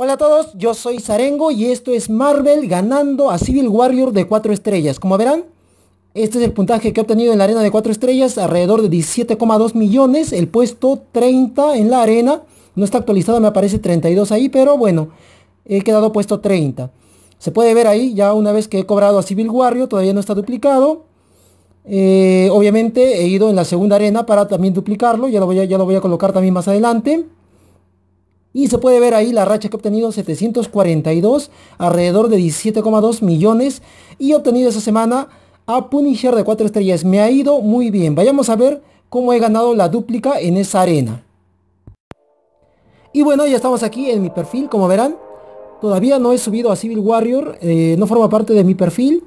Hola a todos, yo soy Zarengo y esto es Marvel ganando a Civil Warrior de 4 estrellas. Como verán, este es el puntaje que he obtenido en la arena de 4 estrellas, alrededor de 17,2 millones, el puesto 30 en la arena. No está actualizado, me aparece 32 ahí, pero bueno, he quedado puesto 30. Se puede ver ahí, ya una vez que he cobrado a Civil Warrior, todavía no está duplicado. Eh, obviamente he ido en la segunda arena para también duplicarlo, ya lo, voy a, ya lo voy a colocar también más adelante. Y se puede ver ahí la racha que he obtenido 742, alrededor de 17,2 millones. Y obtenido esa semana a Punisher de 4 estrellas. Me ha ido muy bien. Vayamos a ver cómo he ganado la dúplica en esa arena. Y bueno, ya estamos aquí en mi perfil, como verán. Todavía no he subido a Civil Warrior, eh, no forma parte de mi perfil.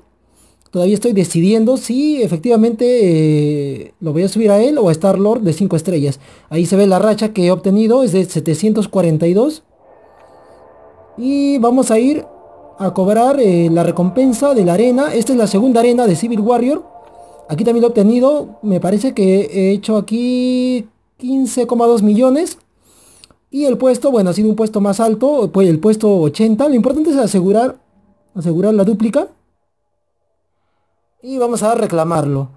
Todavía estoy decidiendo si efectivamente eh, lo voy a subir a él o a Star Lord de 5 estrellas. Ahí se ve la racha que he obtenido, es de 742. Y vamos a ir a cobrar eh, la recompensa de la arena. Esta es la segunda arena de Civil Warrior. Aquí también lo he obtenido. Me parece que he hecho aquí 15,2 millones. Y el puesto, bueno, ha sido un puesto más alto, pues el puesto 80. Lo importante es asegurar, asegurar la dúplica. Y vamos a reclamarlo.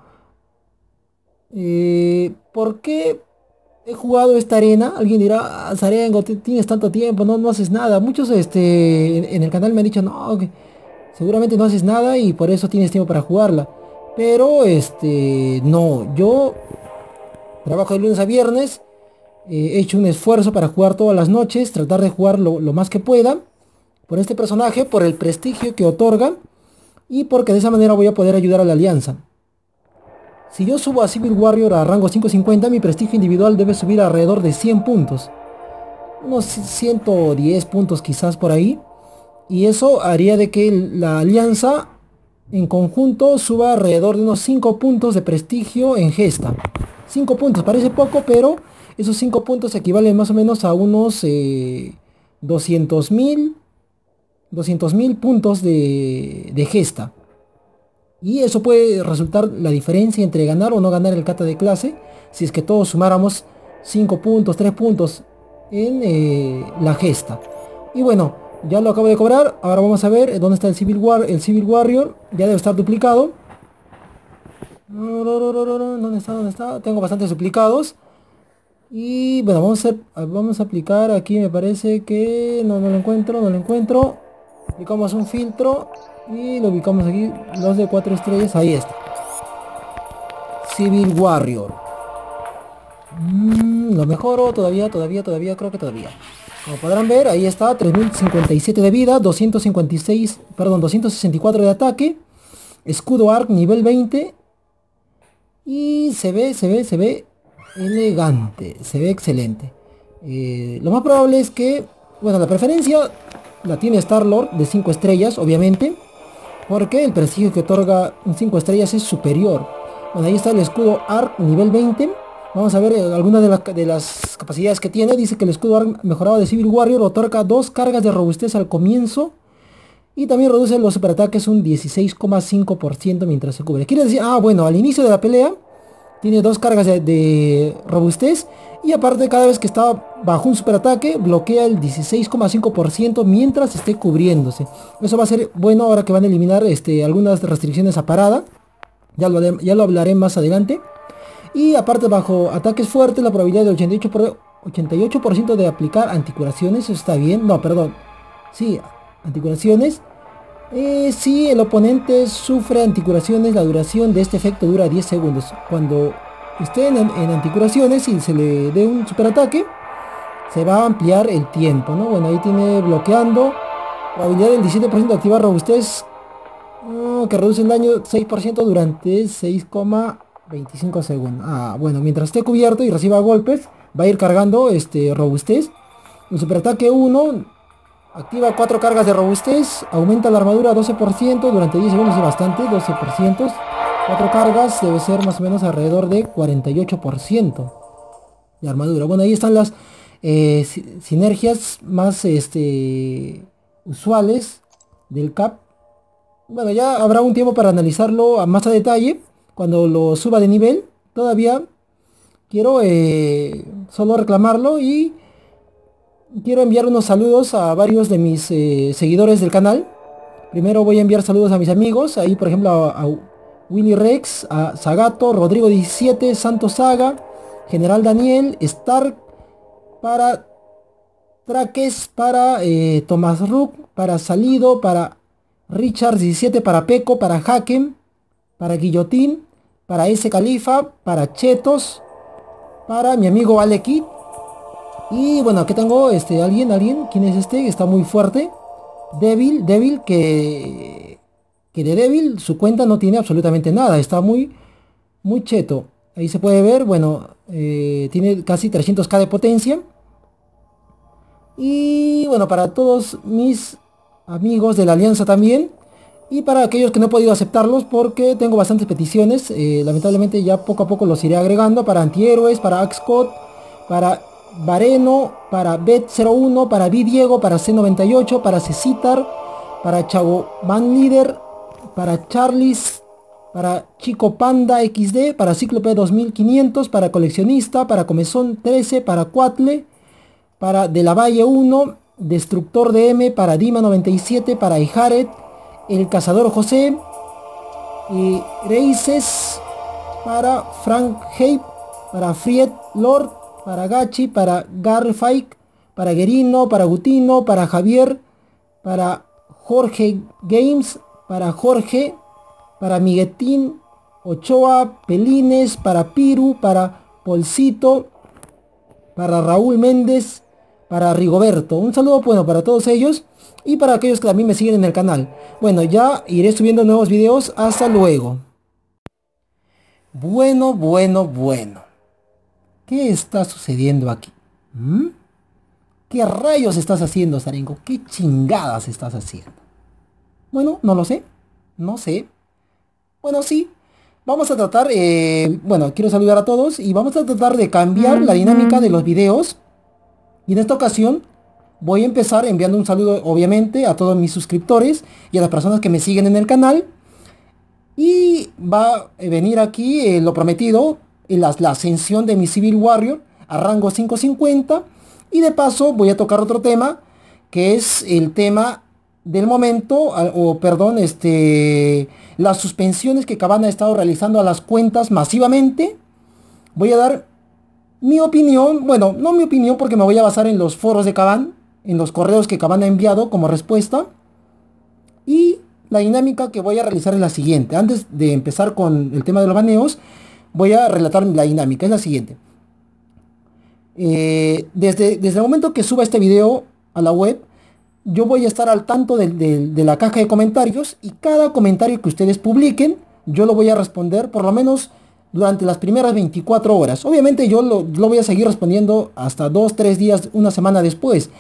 Eh, ¿Por qué he jugado esta arena? Alguien dirá, ah, tienes tanto tiempo, no, no haces nada. Muchos este, en, el canal me han dicho, no, seguramente no haces nada y por eso tienes tiempo para jugarla. Pero, este, no, yo trabajo de lunes a viernes. he hecho un esfuerzo para jugar todas las noches, tratar de jugar lo, lo más que pueda. Por este personaje, por el prestigio que otorga y porque de esa manera voy a poder ayudar a la alianza. Si yo subo a Civil Warrior a rango 550, mi prestigio individual debe subir alrededor de 100 puntos. Unos 110 puntos quizás por ahí. Y eso haría de que la alianza en conjunto suba alrededor de unos 5 puntos de prestigio en gesta. 5 puntos, parece poco, pero esos 5 puntos equivalen más o menos a unos 200 eh, mil 200.000 puntos de, gesta. Y eso puede resultar la diferencia entre ganar o no ganar el kata de clase. Si es que todos sumáramos 5 puntos, 3 puntos en eh, la gesta. Y bueno, ya lo acabo de cobrar. Ahora vamos a ver dónde está el Civil, War, el Civil Warrior. Ya debe estar duplicado. ¿Dónde está? ¿Dónde está? Tengo bastantes duplicados. Y bueno, vamos a, vamos a aplicar aquí, me parece que no, no lo encuentro, no lo encuentro ubicamos un filtro y lo ubicamos aquí los de cuatro estrellas ahí está. Civil Warrior. Mm, lo mejoro todavía todavía todavía creo que todavía. Como podrán ver ahí está 3057 de vida 256 perdón 264 de ataque escudo arc nivel 20 y se ve se ve se ve elegante se ve excelente. Eh, lo más probable es que bueno la preferencia la tiene Star-Lord de 5 estrellas, obviamente. Porque el prestigio que otorga 5 estrellas es superior. Bueno, ahí está el escudo ARC nivel 20. Vamos a ver eh, algunas de, las capacidades que tiene. Dice que el escudo ARC mejorado de Civil Warrior otorga dos cargas de robustez al comienzo. Y también reduce los superataques un 16,5% mientras se cubre. Quiere decir, ah, bueno, al inicio de la pelea tiene dos cargas de, robustez y aparte cada vez que está bajo un superataque bloquea el 16,5% mientras esté cubriéndose. Eso va a ser bueno ahora que van a eliminar este, algunas restricciones a parada. Ya lo, ya lo hablaré más adelante. Y aparte bajo ataques fuertes la probabilidad de 88%, por, 88 de aplicar anticuraciones. Eso está bien. No, perdón. Sí, anticuraciones. Eh, si el oponente sufre anticuraciones, la duración de este efecto dura 10 segundos. Cuando esté en, anticuraciones y se le dé un superataque, se va a ampliar el tiempo, ¿no? Bueno, ahí tiene bloqueando. Probabilidad del 17% de activar robustez. Oh, que reduce el daño 6% durante 6,25 segundos. Ah, bueno, mientras esté cubierto y reciba golpes, va a ir cargando este robustez. Un superataque 1 Activa 4 cargas de robustez, aumenta la armadura 12% durante 10 segundos, es bastante, 12%. 4 cargas debe ser más o menos alrededor de 48% de armadura. Bueno, ahí están las eh, sinergias más este, usuales del CAP. Bueno, ya habrá un tiempo para analizarlo más a detalle cuando lo suba de nivel. Todavía quiero eh, solo reclamarlo y quiero enviar unos saludos a varios de mis eh, seguidores del canal. Primero voy a enviar saludos a mis amigos, ahí por ejemplo a, Willy Rex, a Sagato, Rodrigo 17, Santos Saga, General Daniel, Stark, para Traques, para eh, Tomás Rook, para Salido, para Richard 17, para Peco, para Haken, para Guillotín, para S Califa, para Chetos, para mi amigo Aleki. Y bueno, aquí tengo este alguien, alguien, ¿quién es este? Está muy fuerte. Débil, débil, que, que de débil su cuenta no tiene absolutamente nada. Está muy, muy cheto. Ahí se puede ver, bueno, eh, tiene casi 300k de potencia. Y bueno, para todos mis amigos de la alianza también. Y para aquellos que no he podido aceptarlos porque tengo bastantes peticiones. Eh, lamentablemente ya poco a poco los iré agregando para antihéroes, para Axcot, para Vareno, para Bet01, para Diego, para C98, para Cecitar, para Chago Van Leader, para Charlis, para Chico Panda XD, para Cíclope 2500, para Coleccionista, para Comezón 13, para Cuatle, para De la Valle 1, Destructor de M, para Dima 97, para Ijaret, El Cazador José, y Reises, para Frank Hape, para Fried Lord, para Gachi, para Garfike, para Guerino, para Gutino, para Javier, para Jorge Games, para Jorge, para Miguetín, Ochoa, Pelines, para Piru, para Polcito, para Raúl Méndez, para Rigoberto. Un saludo bueno para todos ellos y para aquellos que también me siguen en el canal. Bueno, ya iré subiendo nuevos videos. Hasta luego. Bueno, bueno, bueno. ¿Qué está sucediendo aquí? ¿Mm? ¿Qué rayos estás haciendo, Sarengo? ¿Qué chingadas estás haciendo? Bueno, no lo sé. No sé. Bueno, sí. Vamos a tratar, eh, bueno, quiero saludar a todos y vamos a tratar de cambiar la dinámica de los videos. Y en esta ocasión voy a empezar enviando un saludo, obviamente, a todos mis suscriptores y a las personas que me siguen en el canal. Y va a venir aquí eh, lo prometido, la, ascensión de mi Civil Warrior a rango 550 y de paso voy a tocar otro tema que es el tema del momento o perdón este las suspensiones que Cabana ha estado realizando a las cuentas masivamente. Voy a dar mi opinión bueno no mi opinión porque me voy a basar en los foros de Caban en los correos que Cabana ha enviado como respuesta. Y la dinámica que voy a realizar es la siguiente. Antes de empezar con el tema de los baneos voy a relatar la dinámica. Es la siguiente. Eh, desde, desde el momento que suba este video a la web, yo voy a estar al tanto de, la caja de comentarios y cada comentario que ustedes publiquen, yo lo voy a responder por lo menos durante las primeras 24 horas. Obviamente yo lo, lo voy a seguir respondiendo hasta 2, 3 días, una semana después.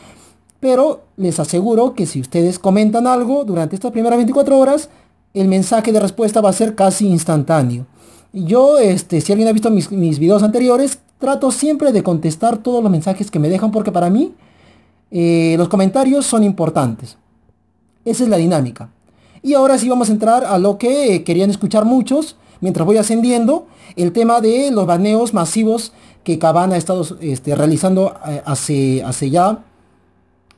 Pero les aseguro que si ustedes comentan algo durante estas primeras 24 horas, el mensaje de respuesta va a ser casi instantáneo. Yo, este, si alguien ha visto mis, videos anteriores, trato siempre de contestar todos los mensajes que me dejan porque para mí eh, los comentarios son importantes. Esa es la dinámica. Y ahora sí vamos a entrar a lo que querían escuchar muchos mientras voy ascendiendo, el tema de los baneos masivos que Cabana ha estado este, realizando eh, hace, hace ya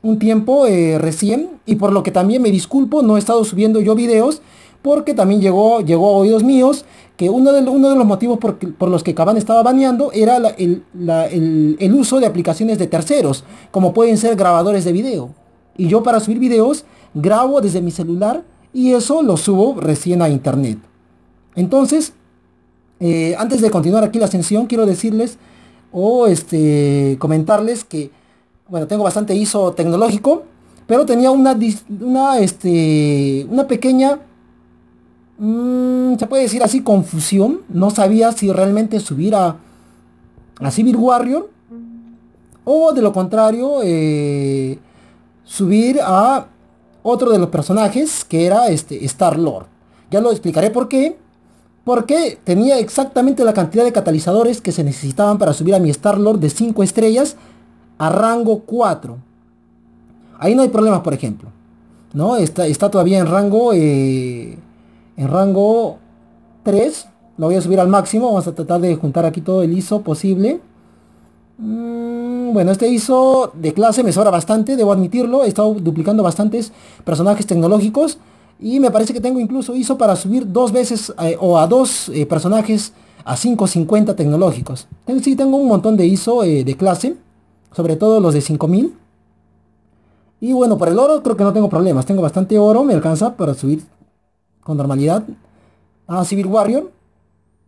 un tiempo eh, recién y por lo que también me disculpo, no he estado subiendo yo videos porque también llegó, llegó a oídos míos que uno de, los motivos por, los que Caban estaba baneando era el, uso de aplicaciones de terceros, como pueden ser grabadores de video. Y yo para subir videos grabo desde mi celular y eso lo subo recién a internet. Entonces, eh, antes de continuar aquí la ascensión, quiero decirles o este, comentarles que, bueno, tengo bastante ISO tecnológico, pero tenía una, este, una pequeña Mm, se puede decir así, confusión. No sabía si realmente subir a, a Civil Warrior o de lo contrario eh, subir a otro de los personajes que era este Star Lord. Ya lo explicaré por qué. Porque tenía exactamente la cantidad de catalizadores que se necesitaban para subir a mi Star Lord de 5 estrellas a rango 4. Ahí no hay problemas, por ejemplo. ¿No? Está, está todavía en rango eh, en rango 3 lo voy a subir al máximo vamos a tratar de juntar aquí todo el ISO posible mm, bueno, este ISO de clase me sobra bastante, debo admitirlo. He estado duplicando bastantes personajes tecnológicos. Y me parece que tengo incluso ISO para subir dos veces eh, o a dos eh, personajes a 550 tecnológicos. Sí, tengo un montón de ISO eh, de clase, sobre todo los de 5000. Y bueno, por el oro creo que no tengo problemas. Tengo bastante oro, me alcanza para subir con normalidad a Civil Warrior.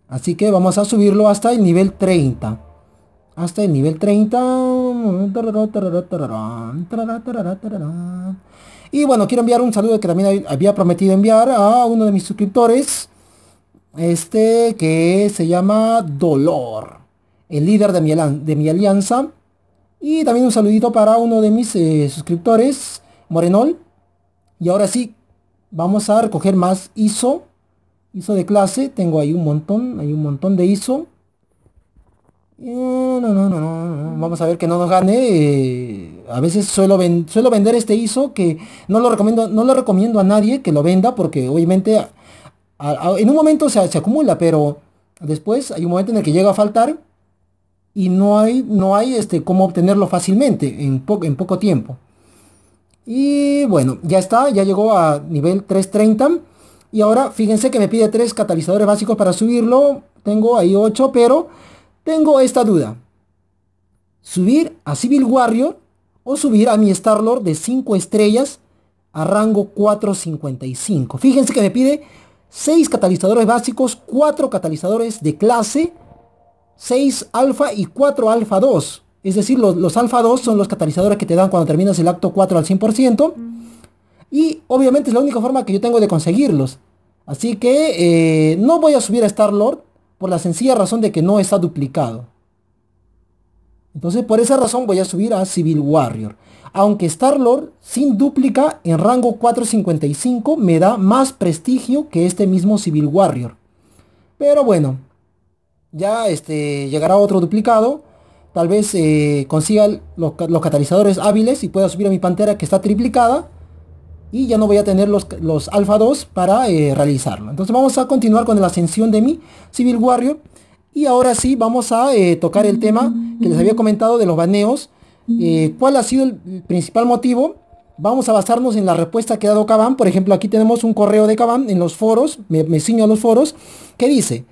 Así que vamos a subirlo hasta el nivel 30. Hasta el nivel 30. Y bueno, quiero enviar un saludo que también había prometido enviar a uno de mis suscriptores. Este que se llama Dolor, el líder de mi, de mi alianza. Y también un saludito para uno de mis eh, suscriptores, Morenol. Y ahora sí, vamos a recoger más ISO. ISO de clase, tengo ahí un montón, hay un montón de ISO. No, no, no, no, Vamos a ver que no nos gane. Eh, a veces suelo, suelo vender este ISO que no lo recomiendo, no lo recomiendo a nadie que lo venda porque obviamente en un momento se, se, acumula, pero después hay un momento en el que llega a faltar y no hay, no hay este, cómo obtenerlo fácilmente en, en poco tiempo. Y bueno, ya está, ya llegó a nivel 330. Y ahora fíjense que me pide tres catalizadores básicos para subirlo. Tengo ahí 8, pero tengo esta duda. Subir a Civil Warrior o subir a mi Star-Lord de 5 estrellas a rango 455. Fíjense que me pide 6 catalizadores básicos, 4 catalizadores de clase, 6 alfa y 4 alfa 2. Es decir, los, alfa 2 son los catalizadores que te dan cuando terminas el acto 4 al 100%. Y obviamente es la única forma que yo tengo de conseguirlos. Así que eh, no voy a subir a Star-Lord por la sencilla razón de que no está duplicado. Entonces por esa razón voy a subir a Civil Warrior. Aunque Star-Lord sin dúplica en rango 455 me da más prestigio que este mismo Civil Warrior. Pero bueno, ya este, llegará otro duplicado. Tal vez eh, consiga los, catalizadores hábiles y pueda subir a mi pantera que está triplicada. Y ya no voy a tener los, los Alpha 2 para eh, realizarlo. Entonces vamos a continuar con la ascensión de mi Civil Warrior. Y ahora sí vamos a eh, tocar el tema que les había comentado de los baneos ¿Cuál ha sido el principal motivo? Vamos a basarnos en la respuesta que ha dado Caban. Por ejemplo, aquí tenemos un correo de Caban en los foros, me, me ciño a los foros, que dice,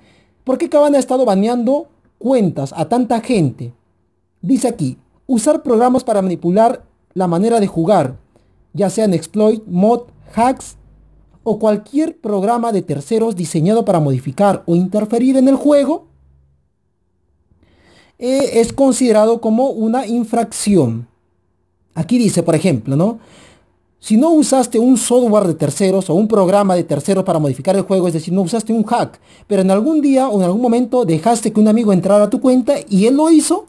¿por qué Caban ha estado baneando cuentas a tanta gente? Dice aquí, usar programas para manipular la manera de jugar, ya sean exploit, mod, hacks o cualquier programa de terceros diseñado para modificar o interferir en el juego, eh, es considerado como una infracción. Aquí dice, por ejemplo, ¿no? Si no usaste un software de terceros o un programa de terceros para modificar el juego, es decir, no usaste un hack, pero en algún día o en algún momento dejaste que un amigo entrara a tu cuenta y él lo hizo,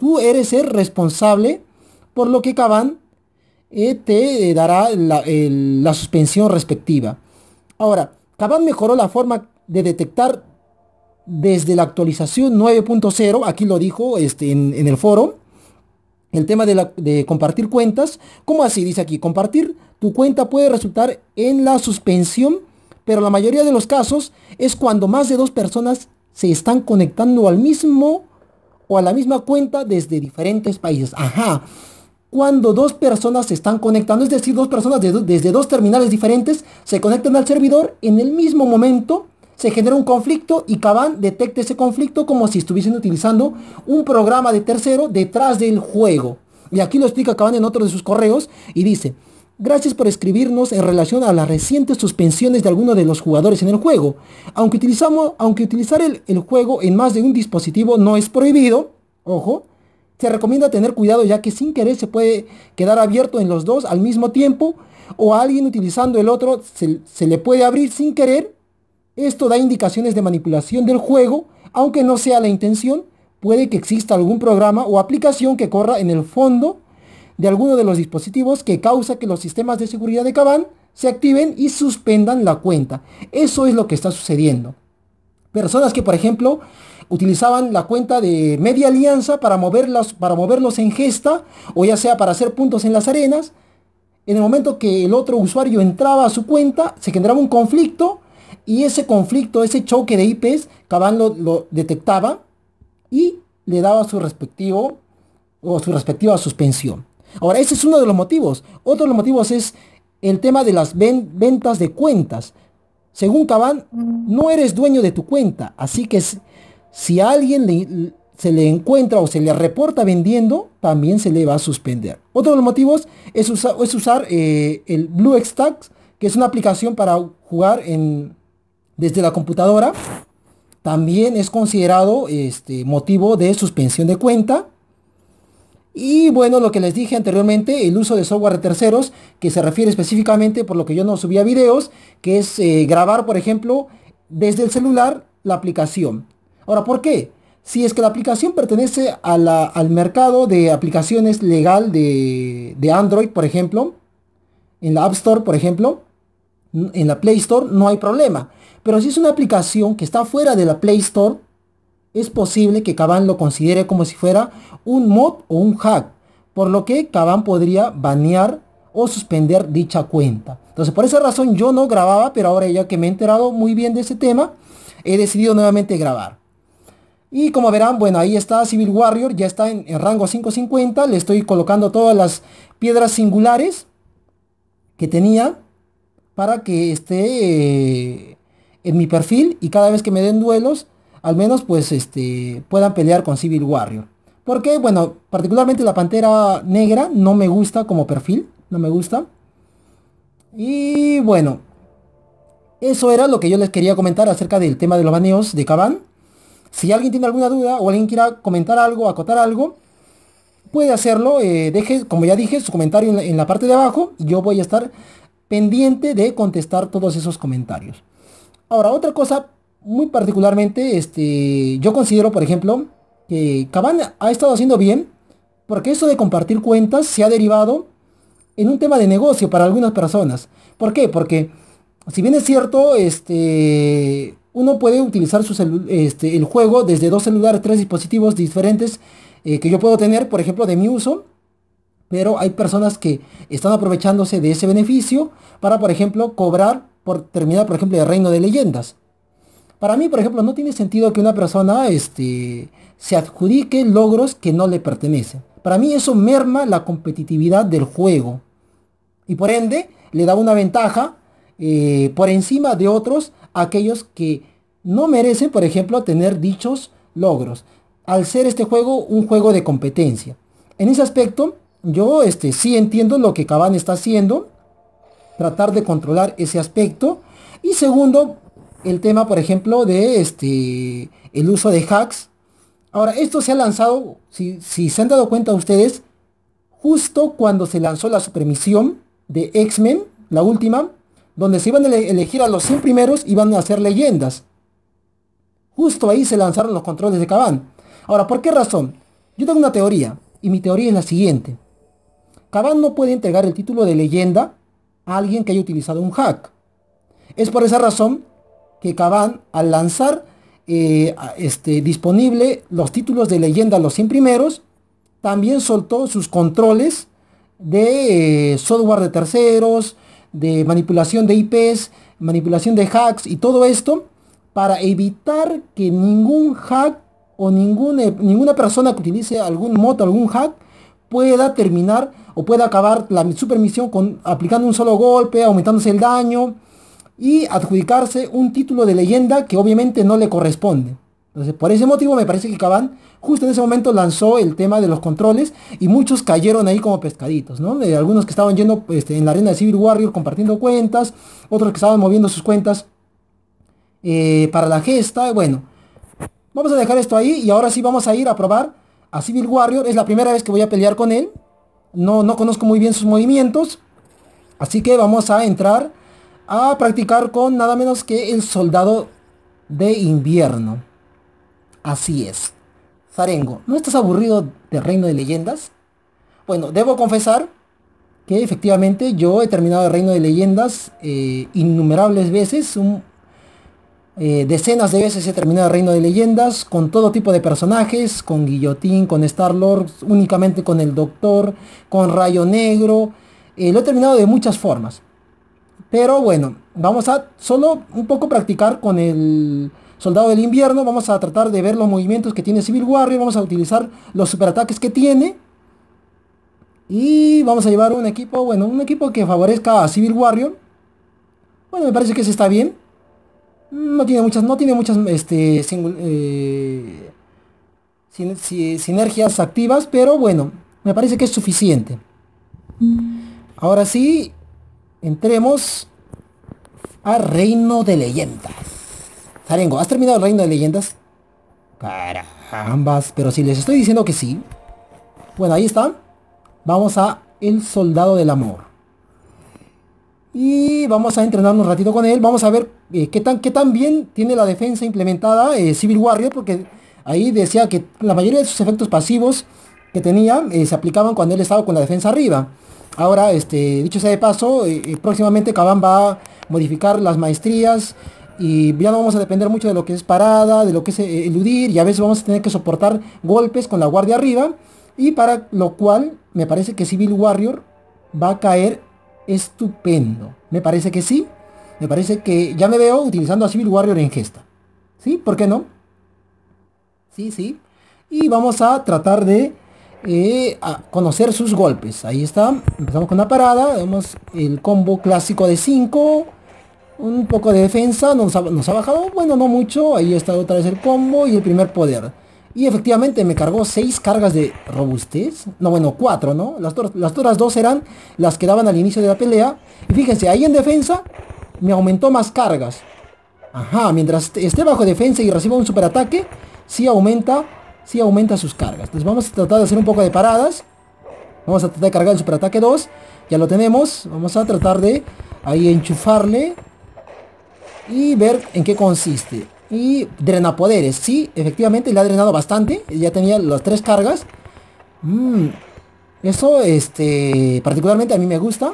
tú eres el responsable por lo que Caban eh, te dará la, suspensión respectiva. Ahora, Caban mejoró la forma de detectar desde la actualización 9.0, aquí lo dijo este, en, el foro, el tema de, compartir cuentas. ¿Cómo así? Dice aquí, compartir tu cuenta puede resultar en la suspensión, pero la mayoría de los casos es cuando más de dos personas se están conectando al mismo o a la misma cuenta desde diferentes países. Ajá. Cuando dos personas se están conectando, es decir, dos personas desde dos terminales diferentes se conectan al servidor en el mismo momento se genera un conflicto y Caban detecta ese conflicto como si estuviesen utilizando un programa de tercero detrás del juego. Y aquí lo explica Caban en otro de sus correos y dice, Gracias por escribirnos en relación a las recientes suspensiones de algunos de los jugadores en el juego. Aunque, utilizamos, aunque utilizar el, juego en más de un dispositivo no es prohibido, ojo, se recomienda tener cuidado ya que sin querer se puede quedar abierto en los dos al mismo tiempo o a alguien utilizando el otro se le puede abrir sin querer esto da indicaciones de manipulación del juego, aunque no sea la intención, puede que exista algún programa o aplicación que corra en el fondo de alguno de los dispositivos que causa que los sistemas de seguridad de Caban se activen y suspendan la cuenta. Eso es lo que está sucediendo. Personas que, por ejemplo, utilizaban la cuenta de media alianza para moverlos, para moverlos en gesta o ya sea para hacer puntos en las arenas. En el momento que el otro usuario entraba a su cuenta, se generaba un conflicto y ese conflicto, ese choque de IPs, Caban lo, detectaba y le daba su respectivo o su respectiva suspensión. Ahora, ese es uno de los motivos. Otro de los motivos es el tema de las ventas de cuentas. Según Caban, no eres dueño de tu cuenta, así que si a alguien se le encuentra o se le reporta vendiendo, también se le va a suspender. Otro de los motivos es, usar eh, el Blue Stacks, que es una aplicación para jugar en, desde la computadora. También es considerado este, motivo de suspensión de cuenta. Y bueno, lo que les dije anteriormente, el uso de software de terceros, que se refiere específicamente por lo que yo no subía videos, que es eh, grabar, por ejemplo, desde el celular la aplicación. Ahora, ¿por qué? Si es que la aplicación pertenece al mercado de aplicaciones legal de, de Android, por ejemplo, en la App Store, por ejemplo, en la Play Store, no hay problema. Pero si es una aplicación que está fuera de la Play Store, es posible que Caban lo considere como si fuera un mod o un hack, por lo que Caban podría banear o suspender dicha cuenta. Entonces por esa razón yo no grababa, pero ahora ya que me he enterado muy bien de ese tema, he decidido nuevamente grabar. Y como verán, bueno, ahí está Civil Warrior, ya está en, rango 550, le estoy colocando todas las piedras singulares que tenía para que esté eh, en mi perfil y cada vez que me den duelos al menos pues este, puedan pelear con Civil Warrior. Porque, bueno, particularmente la Pantera Negra no me gusta como perfil, no me gusta. Y bueno, eso era lo que yo les quería comentar acerca del tema de los baneos de Caban. Si alguien tiene alguna duda o alguien quiera comentar algo, acotar algo, puede hacerlo. Eh, deje, como ya dije, su comentario en la parte de abajo. Yo voy a estar pendiente de contestar todos esos comentarios. Ahora, otra cosa muy particularmente, este, yo considero, por ejemplo, que Cabana ha estado haciendo bien, porque eso de compartir cuentas se ha derivado en un tema de negocio para algunas personas. ¿Por qué? Porque, si bien es cierto, este, uno puede utilizar su este, el juego desde dos celulares, tres dispositivos diferentes eh, que yo puedo tener, por ejemplo, de mi uso. Pero hay personas que están aprovechándose de ese beneficio para, por ejemplo, cobrar por terminar, por ejemplo, el reino de leyendas. Para mí, por ejemplo, no tiene sentido que una persona este, se adjudique logros que no le pertenecen. Para mí eso merma la competitividad del juego. Y por ende, le da una ventaja eh, por encima de otros aquellos que no merecen, por ejemplo, tener dichos logros. Al ser este juego un juego de competencia. En ese aspecto, yo este, sí entiendo lo que Caban está haciendo. Tratar de controlar ese aspecto. Y segundo, el tema, por ejemplo, de este el uso de hacks. Ahora, esto se ha lanzado, si, si se han dado cuenta ustedes, justo cuando se lanzó la supermisión de X-Men, la última, donde se iban a elegir a los 100 primeros, iban a hacer leyendas. Justo ahí se lanzaron los controles de Caban. Ahora, ¿por qué razón? Yo tengo una teoría, y mi teoría es la siguiente. Caban no puede entregar el título de leyenda a alguien que haya utilizado un hack. Es por esa razón que Caban al lanzar eh, este, disponible los títulos de leyenda los 100 primeros, también soltó sus controles de eh, software de terceros, de manipulación de IPs, manipulación de hacks y todo esto para evitar que ningún hack o ninguna, ninguna persona que utilice algún mod, algún hack, pueda terminar o pueda acabar la supermisión con, aplicando un solo golpe, aumentándose el daño, y adjudicarse un título de leyenda que obviamente no le corresponde. Entonces, por ese motivo me parece que Caban justo en ese momento lanzó el tema de los controles y muchos cayeron ahí como pescaditos, ¿no? De algunos que estaban yendo este, en la arena de Civil Warrior compartiendo cuentas, otros que estaban moviendo sus cuentas eh, para la gesta. Bueno, vamos a dejar esto ahí y ahora sí vamos a ir a probar a Civil Warrior. Es la primera vez que voy a pelear con él. No, no conozco muy bien sus movimientos. Así que vamos a entrar a practicar con nada menos que el soldado de invierno. Así es. Zarengo, ¿no estás aburrido de Reino de Leyendas? Bueno, debo confesar que efectivamente yo he terminado el Reino de Leyendas eh, innumerables veces, eh, decenas de veces he terminado el Reino de Leyendas con todo tipo de personajes, con Guillotín, con Star-Lord, únicamente con el Doctor, con Rayo Negro. Eh, lo he terminado de muchas formas. Pero bueno, vamos a solo un poco practicar con el Soldado del Invierno. Vamos a tratar de ver los movimientos que tiene Civil Warrior. Vamos a utilizar los superataques que tiene. Y vamos a llevar un equipo, bueno, un equipo que favorezca a Civil Warrior. Bueno, me parece que ese está bien. No tiene muchas, no tiene muchas, este, eh, sinergias activas, pero bueno, me parece que es suficiente. Ahora sí, entremos a Reino de Leyendas. Sarengo, ¿has terminado el Reino de Leyendas? Carambas, pero si les estoy diciendo que sí. Bueno, ahí está. Vamos a El Soldado del Amor. Y vamos a entrenarnos un ratito con él. Vamos a ver eh, qué, tan, qué tan bien tiene la defensa implementada eh, Civil Warrior. Porque ahí decía que la mayoría de sus efectos pasivos que tenía eh, se aplicaban cuando él estaba con la defensa arriba. Ahora, este, dicho sea de paso, próximamente Caban va a modificar las maestrías y ya no vamos a depender mucho de lo que es parada, de lo que es eludir y a veces vamos a tener que soportar golpes con la guardia arriba y para lo cual me parece que Civil Warrior va a caer estupendo. Me parece que sí. Me parece que ya me veo utilizando a Civil Warrior en gesta. ¿Sí? ¿Por qué no? Sí, sí. Y vamos a tratar de eh, conocer sus golpes. Ahí está. Empezamos con la parada. Vemos el combo clásico de 5. Un poco de defensa. Nos ha, nos ha bajado. Bueno, no mucho. Ahí está otra vez el combo y el primer poder. Y efectivamente me cargó 6 cargas de robustez. No, bueno, 4, ¿no? Las, las otras dos eran las que daban al inicio de la pelea. Y fíjense, ahí en defensa me aumentó más cargas. Ajá, mientras esté bajo defensa y reciba un superataque, sí aumenta, sí aumenta sus cargas. Entonces vamos a tratar de hacer un poco de paradas. Vamos a tratar de cargar el superataque 2. Ya lo tenemos. Vamos a tratar de ahí enchufarle. Y ver en qué consiste. Y drena poderes. Sí, efectivamente le ha drenado bastante. Ya tenía las tres cargas. Mm, eso, este, particularmente a mí me gusta.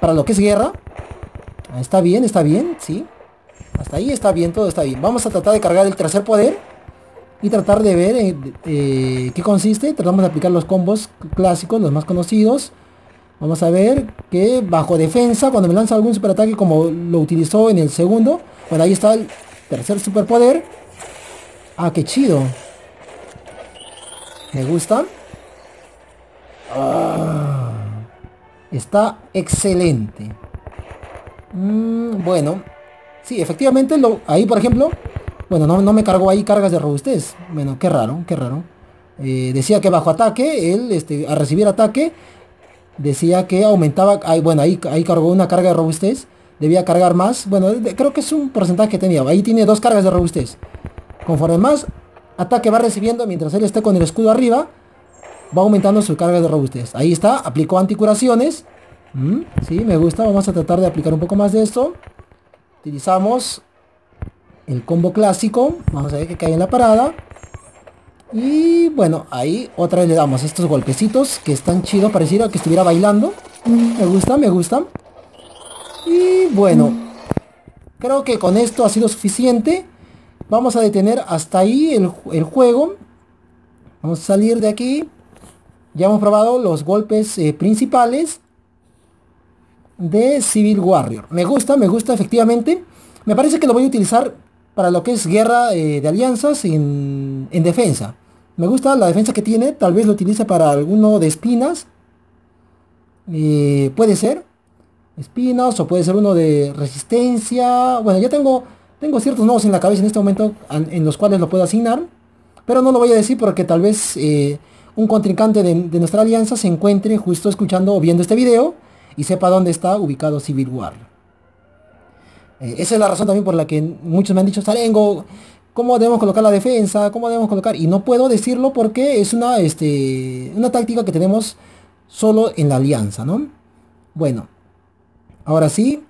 Para lo que es guerra. Está bien, está bien, sí. Hasta ahí está bien, todo está bien. Vamos a tratar de cargar el tercer poder. Y tratar de ver eh, eh, qué consiste. Tratamos de aplicar los combos clásicos, los más conocidos. Vamos a ver que bajo defensa, cuando me lanza algún superataque como lo utilizó en el segundo. Bueno, ahí está el Tercer superpoder. Ah, qué chido. Me gusta. Ah, está excelente. Mm, bueno. Sí, efectivamente, lo, ahí por ejemplo, bueno, no, me cargó ahí cargas de robustez. Bueno, qué raro, qué raro. Eh, decía que bajo ataque, él, este, al recibir ataque, decía que aumentaba, ahí, bueno, ahí, ahí cargó una carga de robustez debía cargar más. Bueno, creo que es un porcentaje que tenía. Ahí tiene dos cargas de robustez. Conforme más ataque va recibiendo mientras él esté con el escudo arriba, va aumentando su carga de robustez. Ahí está, aplicó anticuraciones. Mm, sí, me gusta. Vamos a tratar de aplicar un poco más de esto. Utilizamos el combo clásico. Vamos a ver que cae en la parada. Y bueno, ahí otra vez le damos estos golpecitos que están chidos. Pareciera que estuviera bailando. Me gusta, me gusta. Y bueno, creo que con esto ha sido suficiente. Vamos a detener hasta ahí el, juego. Vamos a salir de aquí. Ya hemos probado los golpes eh, principales de Civil Warrior. Me gusta, me gusta efectivamente. Me parece que lo voy a utilizar para lo que es guerra eh, de alianzas en, defensa. Me gusta la defensa que tiene. Tal vez lo utilice para alguno de espinas. Eh, puede ser espinas o puede ser uno de resistencia. Bueno, ya tengo, tengo ciertos nodos en la cabeza en este momento en los cuales lo puedo asignar. Pero no lo voy a decir porque tal vez eh, un contrincante de, nuestra alianza se encuentre justo escuchando o viendo este video y sepa dónde está ubicado Civil War. Eh, esa es la razón también por la que muchos me han dicho, Sarengo, ¿cómo debemos colocar la defensa? ¿Cómo debemos colocar? Y no puedo decirlo porque es una, este, una táctica que tenemos solo en la alianza, ¿no? Bueno, Ahora sí,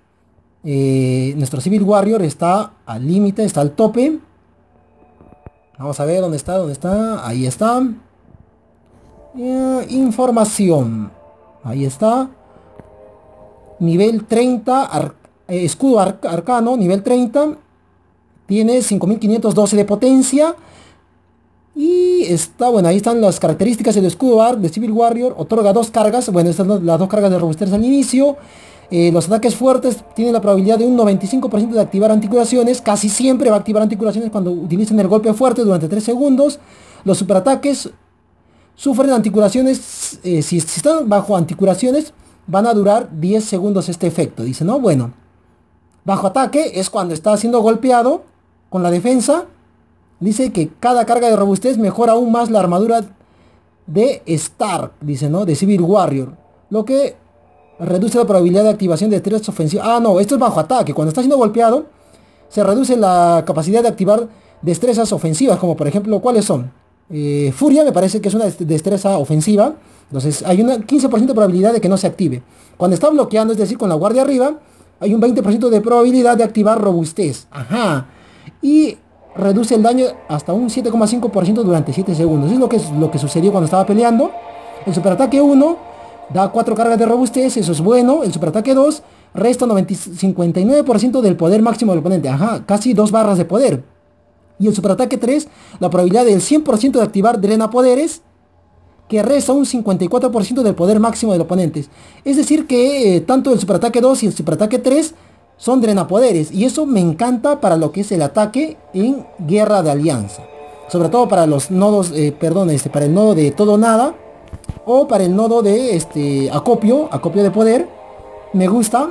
eh, nuestro Civil Warrior está al límite, está al tope. Vamos a ver dónde está, dónde está. Ahí está. Eh, información. Ahí está. Nivel 30. Eh, escudo arcano, nivel 30. Tiene 5512 de potencia. Y está, bueno, ahí están las características del escudo arc de Civil Warrior. Otorga dos cargas. Bueno, estas son las dos cargas de robustez al inicio. Eh, los ataques fuertes tienen la probabilidad de un 95% de activar anticuraciones. Casi siempre va a activar anticuraciones cuando utilicen el golpe fuerte durante 3 segundos. Los superataques sufren anticuraciones, eh, si, si, están bajo anticuraciones, van a durar 10 segundos este efecto. Dice, ¿no? Bueno, bajo ataque es cuando está siendo golpeado con la defensa. Dice que cada carga de robustez mejora aún más la armadura de Stark, dice, ¿no? De Civil Warrior. Lo que reduce la probabilidad de activación de tres ofensivas. Ah, no, esto es bajo ataque. Cuando está siendo golpeado, se reduce la capacidad de activar destrezas ofensivas, como por ejemplo, ¿cuáles son? Eh, Furia me parece que es una destreza ofensiva. Entonces hay una 15% de probabilidad de que no se active. Cuando está bloqueando, es decir, con la guardia arriba, hay un 20% de probabilidad de activar robustez. Ajá. Y reduce el daño hasta un 7,5% durante 7 segundos. Es lo que, lo que sucedió cuando estaba peleando. El superataque 1 da 4 cargas de robustez, eso es bueno. El superataque 2 resta 59% del poder máximo del oponente. Ajá, casi 2 barras de poder. Y el superataque 3, la probabilidad del 100% de activar drena poderes, que resta un 54% del poder máximo del oponente. Es decir que eh, tanto el superataque 2 y el superataque 3 son drenapoderes. Y eso me encanta para lo que es el ataque en guerra de alianza. Sobre todo para los nodos, eh, perdón, este, para el nodo de todo nada. O para el nodo de este acopio, acopio de poder. Me gusta.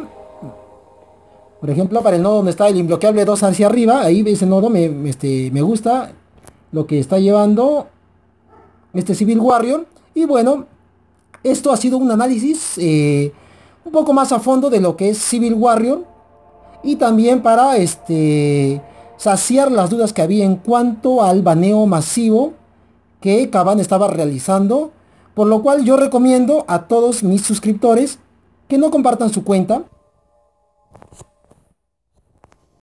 Por ejemplo, para el nodo donde está el imbloqueable 2 hacia arriba. Ahí ese nodo me, este, me gusta. Lo que está llevando este Civil Warrior. Y bueno, esto ha sido un análisis eh, un poco más a fondo de lo que es Civil Warrior y también para este saciar las dudas que había en cuanto al baneo masivo que Caban estaba realizando, por lo cual yo recomiendo a todos mis suscriptores que no compartan su cuenta,